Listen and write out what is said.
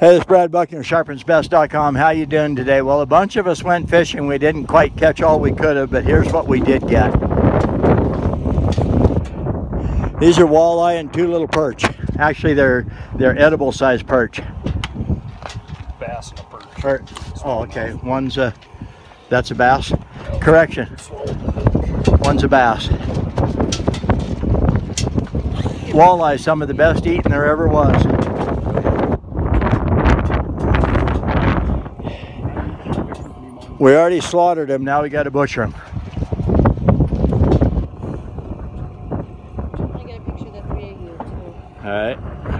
Hey, this is Brad Buckner, sharpensbest.com. How you doing today? Well, a bunch of us went fishing. We didn't quite catch all we could have, but here's what we did get. These are walleye and two little perch. Actually, they're they're edible sized perch. bass and a perch. Or, oh, okay. One's a that's a bass. Correction. One's a bass. Walleye, some of the best eating there ever was. We already slaughtered him, now we got to butcher him. All right.